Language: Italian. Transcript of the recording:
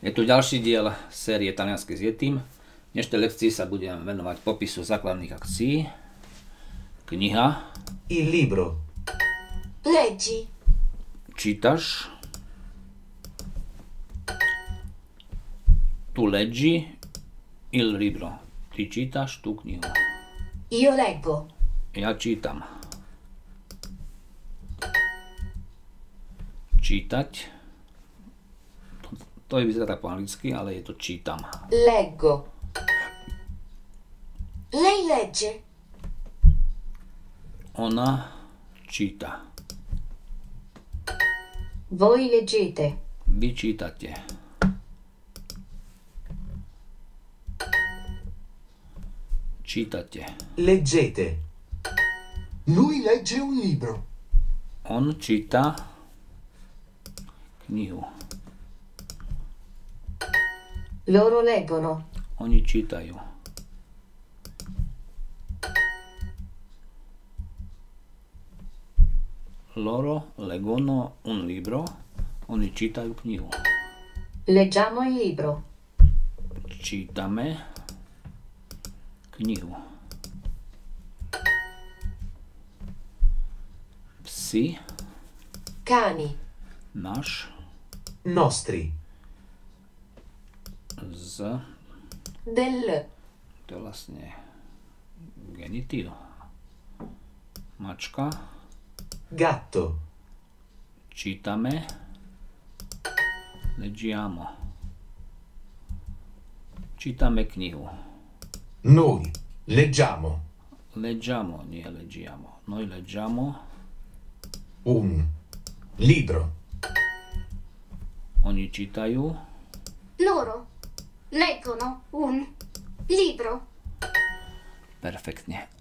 Je tu ďalší diel série Taliansky s Jetým. V dnešnej lekcii sa budem venovať popisu základných akcií. Kniha. Il libro. Leggi. Čítaš. Tu leggi il libro. Ty čítaš tú knihu. Io leggo. Ja čítam. Čítať. To, je vyzerá tak po anglicky, ale je to čítam. Leggo. Lei legge. Ona číta. Voi leggete. Vy čítate. Čítate. Leggete. Lui legge un libro. On číta knihu. Loro leggono. Oni čítajú. Loro leggono un libro. Oni čítajú knihu. Leggiamo il libro. Čítame knihu. Psi, Cani. náš, Nostri. Z, Del. to je vlastne genitív. Mačka, Gatto. čítame, leggiamo. Čítame knihu. Noi leggiamo Leggiamo, nie leggiamo. Noi leggiamo, un libro. oni čítajú, Loro leggono un libro. perfektne.